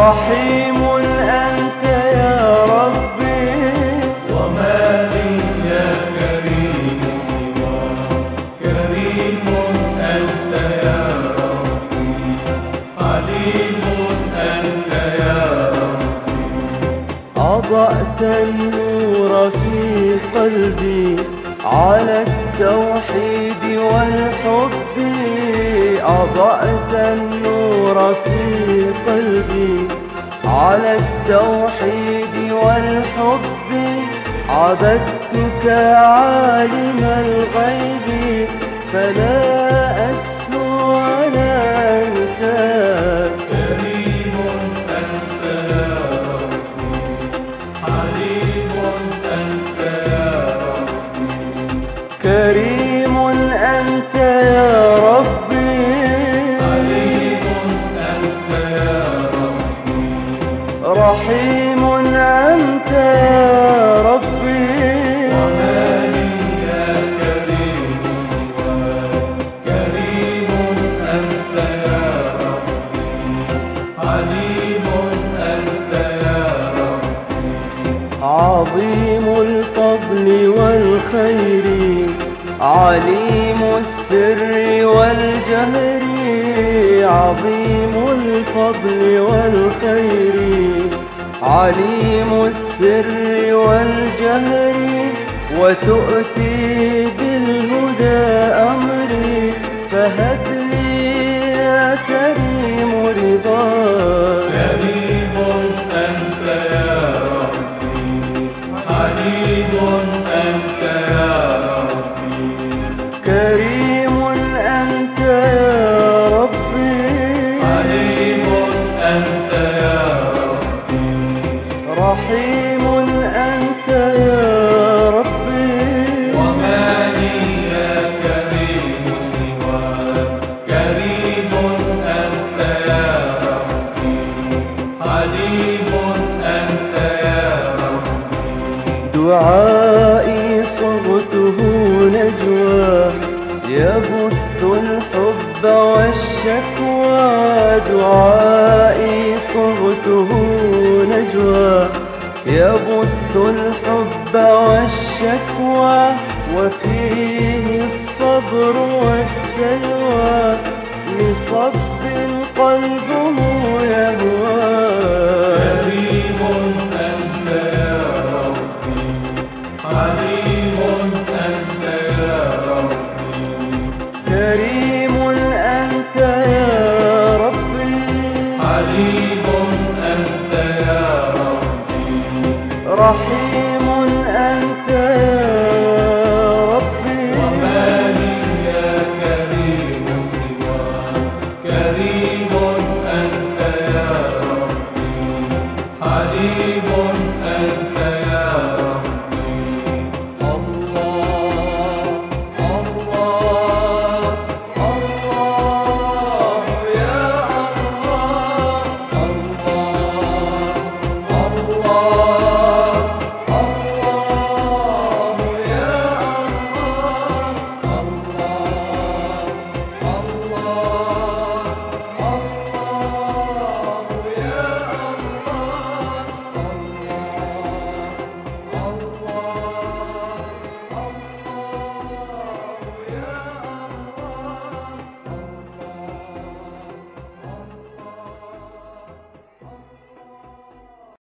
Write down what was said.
رحيم أنت يا ربي. وما لي يا كريم سواك. كريم أنت يا ربي. حليم أنت يا ربي. أضأت النور في قلبي على التوحيد والحب. أضأت النور في قلبي على التوحيد والحب عبدتك عالم الغيب فلا أسهو ولا أنساك كريم أنت يا ربي حليم أنت يا ربي. كريم أنت يا ربي. عظيم الفضل والخير عليم السر والجهر عظيم الفضل والخير. عليم السر والجهر وتؤتي بالهدى أمري فهب لي يا كريم رضاك كريم أنت يا ربي حليم أنت دعائي صغته نجوى يبث الحب والشكوى. دعائي صغته نجوى يبث الحب والشكوى. وفيه الصبر والسلوى لصب قلبه يهوى